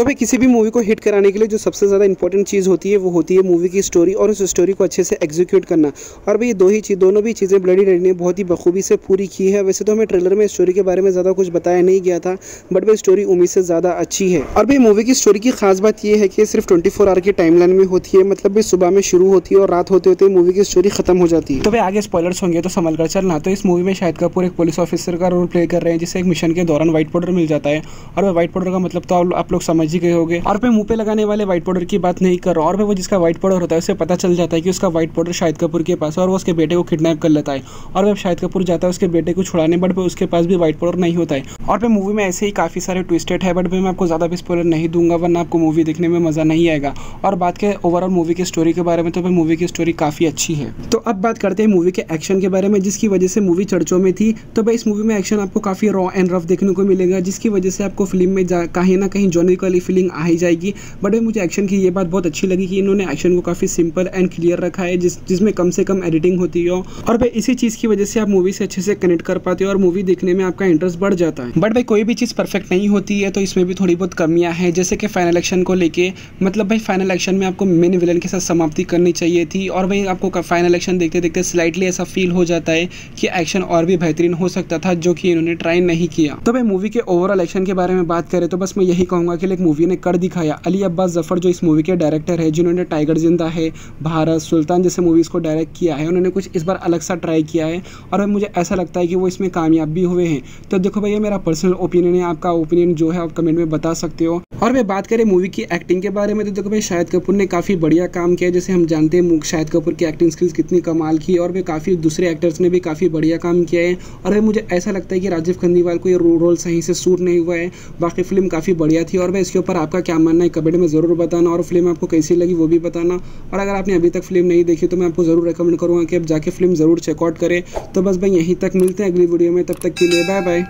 तो भाई किसी भी मूवी को हिट कराने के लिए जो सबसे ज़्यादा इंपॉर्टेंट चीज़ होती है, वो होती है मूवी की स्टोरी और उस स्टोरी को अच्छे से एग्जीक्यूट करना। और भाई दो ही चीज़, दोनों भी चीज़ें ब्लडी रेड ने बहुत ही बखूबी से पूरी की है। वैसे तो हमें ट्रेलर में स्टोरी के बारे में ज़्यादा कुछ बताया नहीं गया था बट भाई स्टोरी उम्मीद से ज़्यादा अच्छी है। और भाई मूवी की स्टोरी की खास बात यह है कि सिर्फ़ ट्वेंटी आवर की टाइम में होती है मतलब भाई सुबह में शुरू होती है और रात होते होते मूवी की स्टोरी खत्म हो जाती है। तो भाई आगे स्पॉयलर्स होंगे तो संभल कर चलना। तो इस मूवी में शायद कपूर एक पुलिस ऑफिसर का रोल प्ले कर रहे हैं, जिसे एक मिशन के दौरान व्हाइट पाउडर मिल जाता है। और वह व्हाइट पाउडर का मतलब तो आप लोग समझ ही गए होंगे। और मैं मुँह पे लगाने वाले व्हाइट पाउडर की बात नहीं कर रहा और वो जिसका व्हाइट पाउडर होता है, उसे पता चल जाता है कि उसका व्हाइट पाउडर शाहिद कपूर के पास है और वो उसके बेटे को किडनैप कर लेता है। और वह शाहिद कपूर जाता है उसके बेटे को छुड़ाने बट उसके पास भी व्हाइट पाउडर नहीं होता है। और मैं मूवी में ऐसे ही काफ़ी सारे ट्विस्टेड है बट मैं आपको ज़्यादा भी स्पॉइलर नहीं दूँगा, वरना आपको मूवी देखने में मज़ा नहीं आएगा। और बात के ओवरऑल मूवी की स्टोरी के बारे में तो मूवी की स्टोरी काफ़ी अच्छी है। तो अब बात करते हैं मूवी के एक्शन के बारे में, जिसकी वजह से मूवी चर्चों में थी। तो भाई इस मूवी में एक्शन आपको काफ़ी रॉ एंड रफ देखने को मिलेगा, जिसकी वजह से आपको फ़िल्म में कहीं ना कहीं जोनिक वाली फीलिंग आ ही जाएगी। बट मुझे एक्शन की ये बात बहुत अच्छी लगी कि इन्होंने एक्शन को काफ़ी सिंपल एंड क्लियर रखा है, जिस, जिसमें कम से कम एडिटिंग होती हो। और भाई, इसी चीज़ की वजह से आप मूवी से अच्छे से कनेक्ट कर पाते हो और मूवी देखने में आपका इंटरेस्ट बढ़ जाता है। बट भाई, कोई भी चीज़ परफेक्ट नहीं होती है तो इसमें भी थोड़ी बहुत कमियाँ हैं। जैसे कि फाइनल एक्शन को लेके मतलब भाई फाइनल एक्शन में आपको मेन विलन के साथ समाप्ति करनी चाहिए थी। और भाई, आपको फाइनल एक्शन देखते देखते स्लाइटली ऐसा फील हो जाता है कि एक्शन और भी बेहतरीन हो सकता था, जो कि इन्होंने ट्राई नहीं किया। तो भाई मूवी के ओवरऑल एक्शन के बारे में बात करें तो बस मैं यही कहूँगा कि एक मूवी ने कर दिखाया। अली अब्बास ज़फ़र, जो इस मूवी के डायरेक्टर है, जिन्होंने टाइगर ज़िंदा है, भारत सुल्तान जैसे मूवीज़ को डायरेक्ट किया है, उन्होंने कुछ इस बार अलग सा ट्राई किया है और मुझे ऐसा लगता है कि वो इसमें कामयाब भी हुए हैं। तो देखो भैया, मेरा पर्सनल ओपिनियन है, आपका ओपिनियन जो है, आप कमेंट में बता सकते हो। और मैं बात करें मूवी की एक्टिंग के बारे में तो देखो भाई, शाहिद कपूर ने काफ़ी बढ़िया काम किया जैसे हम जानते हैं शाहिद कपूर की एक्टिंग स्किल्स कितनी कमाल की और भी काफ़ी दूसरे एक्टर्स ने भी काफ़ी बढ़िया काम किया है। और मुझे ऐसा लगता है कि राजीव खंडीवाल को ये रोल सही से सूट नहीं हुआ है। बाकी फ़िल्म काफ़ी बढ़िया थी और भाई इसके ऊपर आपका क्या मानना है? कमेंट में ज़रूर बताना और फ़िल्म आपको कैसी लगी वो भी बताना। और अगर आपने अभी तक फ़िल्म नहीं देखी तो मैं आपको ज़रूर रिकमेंड करूँगा कि आप जाके फ़िल्म ज़रूर चेकआउट करें। तो बस भाई यहीं तक मिलते हैं अगली वीडियो में। तब तक के लिए बाय बाय